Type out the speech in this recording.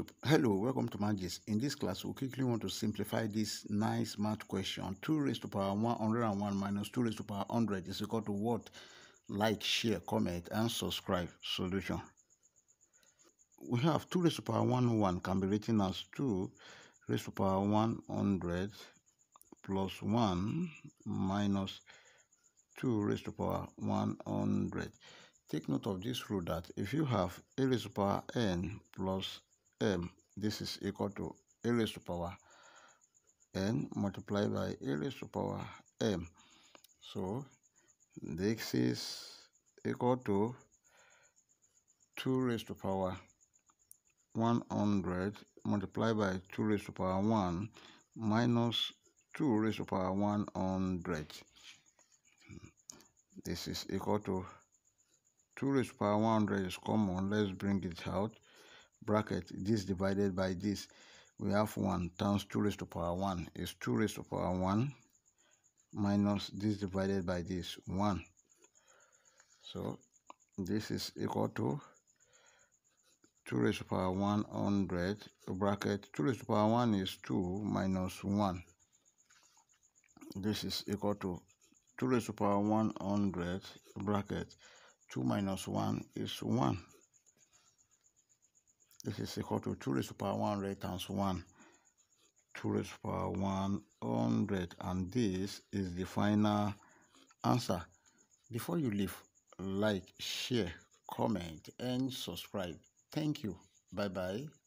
to hello welcome to Mathgist. In this class we quickly want to simplify this nice math question. 2 raised to power 101 minus 2 raised to power 100 is equal to what? Like share comment and subscribe solution. We have 2 raised to power 101 can be written as 2 raised to power 100 plus 1 minus 2 raised to power 100 take note of this rule that if you have a raised to power n plus m this is equal to a raised to power n multiplied by a raised to power m. So this is equal to 2 raised to power 100 multiplied by 2 raised to power 1 minus 2 raised to power 100 this is equal to 2 raised to power 100 is common. Let's bring it out bracket this divided by this we have 1 times 2 raised to power 1 is 2 raised to power 1 minus this divided by this 1 so this is equal to 2 raised to power 100 bracket 2 raised to power 1 is 2 minus 1 this is equal to 2 raised to power 100 bracket 2 minus 1 is 1 this is equal to 2 raised to power 100 times 1. 2 raised to power 100 and this is the final answer. Before you leave, like, share, comment and subscribe. Thank you. Bye-bye.